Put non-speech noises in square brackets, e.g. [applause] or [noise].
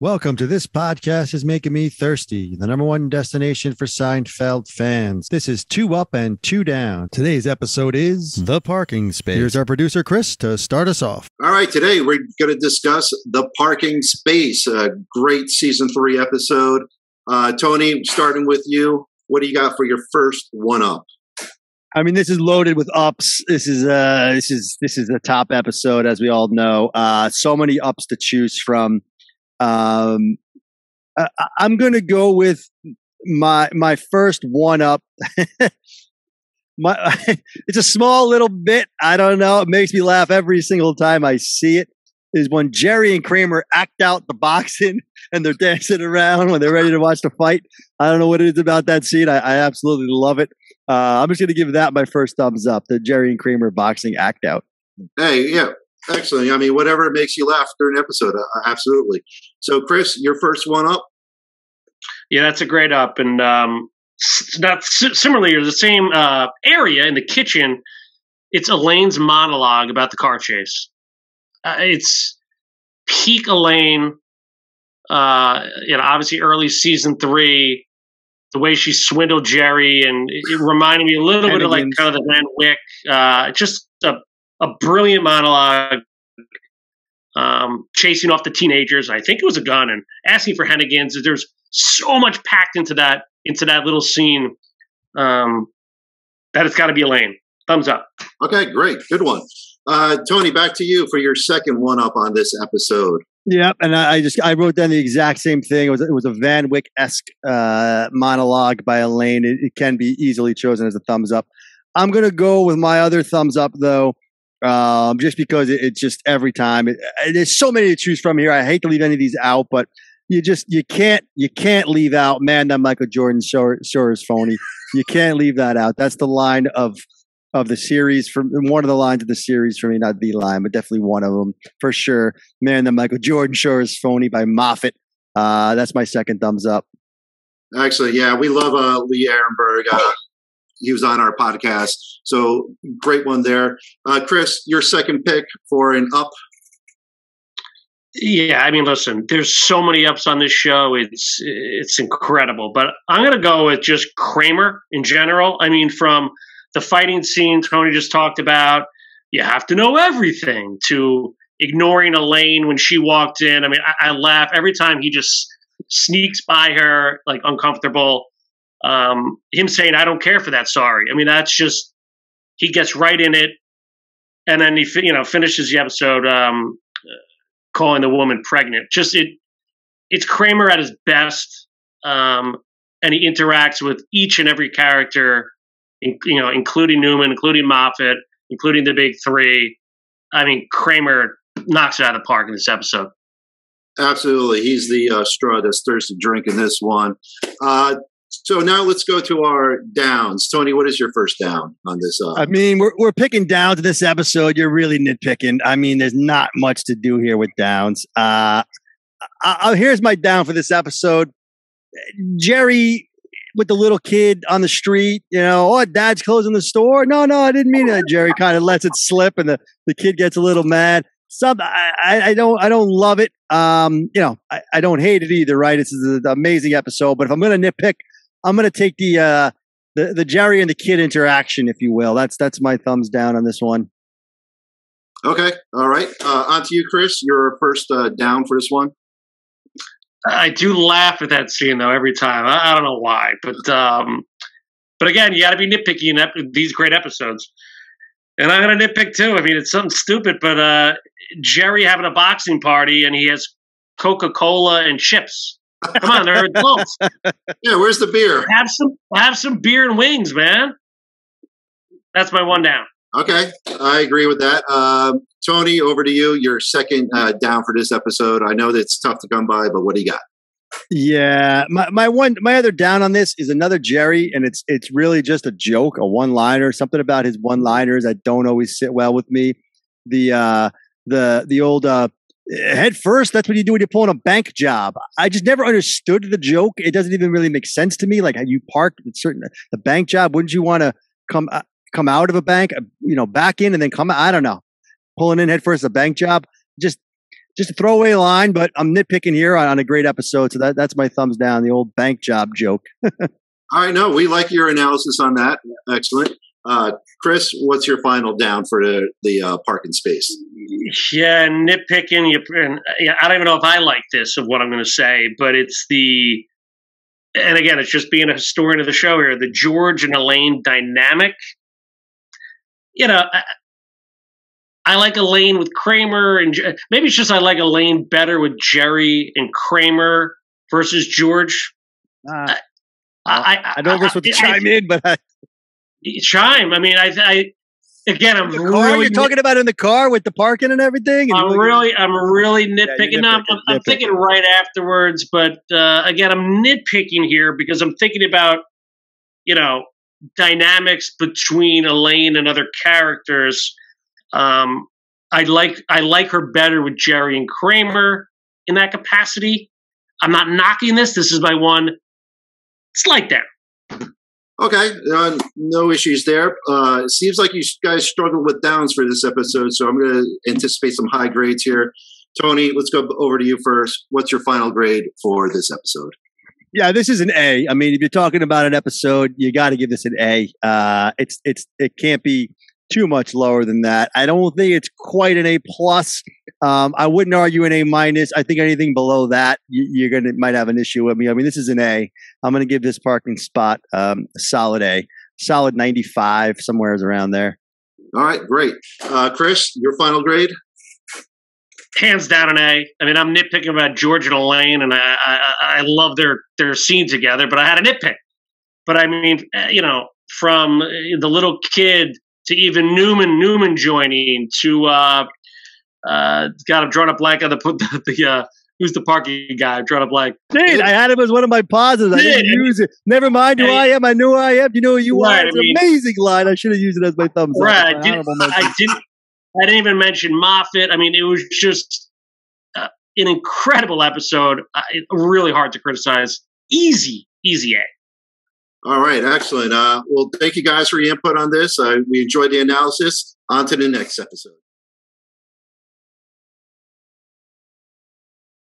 Welcome to This Podcast is Making Me Thirsty, the number one destination for Seinfeld fans. This is Two Up and Two Down. Today's episode is The Parking Space. Here's our producer, Chris, to start us off. All right, today we're going to discuss The Parking Space, a great season three episode. Uh, Tony, starting with you, what do you got for your first one up? I mean, this is loaded with ups. This is uh, this is this is the top episode, as we all know. Uh, so many ups to choose from. Um, I, I'm going to go with my my first one up. [laughs] my [laughs] it's a small little bit. I don't know. It makes me laugh every single time I see it. Is when Jerry and Kramer act out the boxing [laughs] and they're dancing around when they're ready to watch the fight. I don't know what it is about that scene. I, I absolutely love it. Uh, I'm just going to give that my first thumbs up. The Jerry and Kramer boxing act out. Hey, yeah, excellent. I mean, whatever makes you laugh during an episode, uh, absolutely. So, Chris, your first one up. Yeah, that's a great up, and um, not similarly, or the same uh, area in the kitchen. It's Elaine's monologue about the car chase. Uh, it's peak Elaine. Uh, you know, obviously early season three, the way she swindled Jerry, and it, it reminded me a little bit of like kind of the Van Wyck. Uh, just a, a brilliant monologue um, chasing off the teenagers. I think it was a gun and asking for Hennigan's. There's so much packed into that into that little scene um, that it's got to be Elaine. Thumbs up. Okay, great, good one. Uh, Tony, back to you for your second one up on this episode. Yep, and I, I just I wrote down the exact same thing. It was it was a Van Wyck esque uh, monologue by Elaine. It, it, can be easily chosen as a thumbs up. I'm gonna go with my other thumbs up though um, just because it, it's just every time. It, it, there's so many to choose from here. I hate to leave any of these out, but you just you can't you can't leave out. Man, that Michael Jordan sure, sure is phony. You can't leave that out. That's the line of of the series from one of the lines of the series for me, not the line, but definitely one of them for sure. Man, that Michael Jordan sure is phony by Moffit. Uh, that's my second thumbs up. Actually, yeah, we love uh, Lee Arenberg. Uh, he was on our podcast. So great one there. Uh, Chris, your second pick for an up. Yeah, I mean, listen, there's so many ups on this show. It's it's incredible. But I'm going to go with just Kramer in general. I mean, from the fighting scene Tony just talked about, you have to know everything to ignoring Elaine when she walked in. I mean, I, I laugh every time he just sneaks by her like uncomfortable um, him saying, "I don't care for that." Sorry. I mean, that's just he gets right in it, and then he you know finishes the episode um, calling the woman pregnant. Just it, it's Kramer at his best, um, and he interacts with each and every character, in, you know, including Newman, including Moffit, including the big three. I mean, Kramer knocks it out of the park in this episode. Absolutely, he's the uh, straw that's thirsty drink in this one. Uh, so now let's go to our downs. Tony, what is your first down on this? Uh, I mean, we're we're picking downs this episode. You're really nitpicking. I mean, there's not much to do here with downs. Uh, I, I, here's my down for this episode. Jerry with the little kid on the street, you know, oh, dad's closing the store. No, no, I didn't mean that. Jerry kind of lets it slip, and the, the kid gets a little mad. Some I, I don't I don't love it. Um, you know, I, I don't hate it either. Right? It's an amazing episode, but if I'm going to nitpick I'm going to take the uh, the the Jerry and the kid interaction, if you will. That's that's my thumbs down on this one. Okay, all right. Uh, on to you, Chris. Your first uh, down for this one. I do laugh at that scene though every time. I, I don't know why, but um, but again, you got to be nitpicky in ep- these great episodes. And I'm gonna nitpick too. I mean, it's something stupid, but uh, Jerry having a boxing party and he has Coca Cola and chips. Come on, they're adults. yeah, where's the beer? Have some have some beer and wings, man. That's my one down. Okay, I agree with that. Um, Tony, over to you. Your second uh, down for this episode. I know that it's tough to come by, but what do you got? Yeah, my my one my other down on this is another Jerry, and it's it's really just a joke, a one liner, something about his one liners that don't always sit well with me. The uh the the old uh head first. That's what you do when you're pulling a bank job. I just never understood the joke. It doesn't even really make sense to me. Like how you park certain the bank job. Wouldn't you want to come uh, come out of a bank, uh, you know, back in and then come? I don't know. Pulling in head first a bank job just just a throwaway line, but I'm nitpicking here on, on a great episode. So that, that's my thumbs down. The old bank job joke. [laughs] All right, no, we like your analysis on that. Excellent. Uh, Chris, what's your final down for the the uh, parking space? Yeah, nitpicking. You, I don't even know if I like this of what I'm going to say, but it's the. And again, it's just being a historian of the show here. The George and Elaine dynamic. You know, I, I like Elaine with Kramer, and maybe it's just I like Elaine better with Jerry and Kramer versus George. Uh, I, I, I, know this would chime in, but I, chime. I mean, I, I again, I'm the really you're talking about in the car with the parking and everything. And I'm really, I'm really nitpicking. Yeah, nitpicking I'm, I'm, I'm thinking right afterwards, but uh, again, I'm nitpicking here because I'm thinking about, you know, dynamics between Elaine and other characters. Um, I like, I like her better with Jerry and Kramer in that capacity. I'm not knocking this. This is my one slight down. Okay, uh, no issues there. Uh, it seems like you guys struggled with downs for this episode, so I'm going to anticipate some high grades here. Tony, let's go over to you first. What's your final grade for this episode? Yeah, this is an A. I mean, if you're talking about an episode, you got to give this an A. Uh, it's it's it can't be too much lower than that. I don't think it's quite an A plus. Um, I wouldn't argue an A minus. I think anything below that, you, are gonna might have an issue with me. I mean, this is an A. I'm gonna give this parking spot um, a solid A, solid 95, somewhere's around there. All right, great. Uh, Chris, your final grade? Hands down an A. I mean, I'm nitpicking about George and Elaine, and I, I, I love their their scene together, but I had a nitpick. But I mean, eh, you know, from the little kid to even Newman Newman joining to uh, uh, got him drawn up blank on the put [laughs] the, the uh, who's the parking guy? Drawn up blank. Dude, I had him as one of my positives. I didn't use it. Never mind who I am. I knew who I am. You know who you right, are. It's I mean, an amazing line. I should have used it as my thumbs right, up. Right. I, did, I didn't. I didn't even mention Moffit. I mean, it was just uh, an incredible episode. Uh, really hard to criticize. Easy, easy A. All right, excellent. Uh, well, thank you guys for your input on this. Uh, we enjoyed the analysis. On to the next episode.